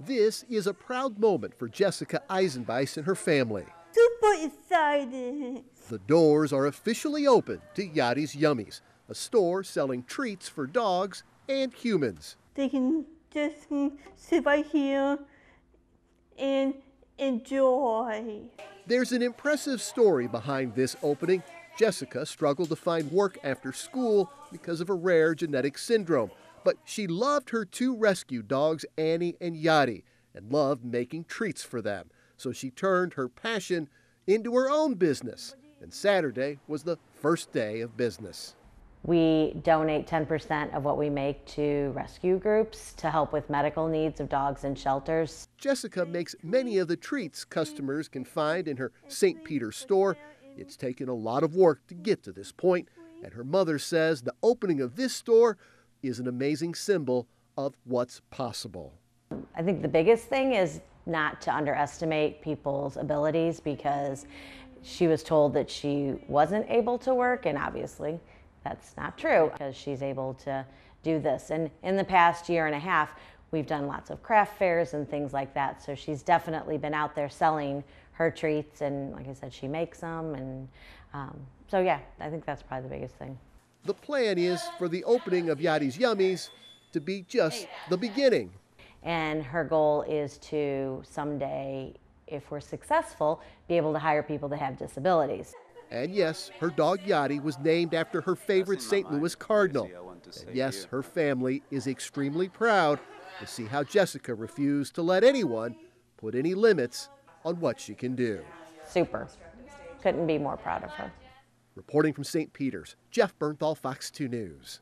This is a proud moment for Jessica Eisenbeis and her family. Super excited. The doors are officially open to Yadi's Yummies, a store selling treats for dogs and humans. They can just sit right here and enjoy. There's an impressive story behind this opening. Jessica struggled to find work after school because of a rare genetic syndrome, but she loved her two rescue dogs, Annie and Yadi, and loved making treats for them. So she turned her passion into her own business, and Saturday was the first day of business. We donate 10% of what we make to rescue groups to help with medical needs of dogs in shelters. Jessica makes many of the treats customers can find in her St. Peter's store. It's taken a lot of work to get to this point, and her mother says the opening of this store is an amazing symbol of what's possible. I think the biggest thing is not to underestimate people's abilities because she was told that she wasn't able to work, and obviously that's not true because she's able to do this. And in the past year and a half, we've done lots of craft fairs and things like that. So she's definitely been out there selling her treats, and like I said, she makes them. And um, so, yeah, I think that's probably the biggest thing. The plan is for the opening of Yadi's Yummies to be just the beginning. And her goal is to someday, if we're successful, be able to hire people that have disabilities. And yes, her dog Yadi was named after her favorite St. Louis Cardinal. And yes, her family is extremely proud to see how Jessica refused to let anyone put any limits on what she can do. Super. Couldn't be more proud of her. Reporting from St. Peter's, Jeff Bernthal, Fox 2 News.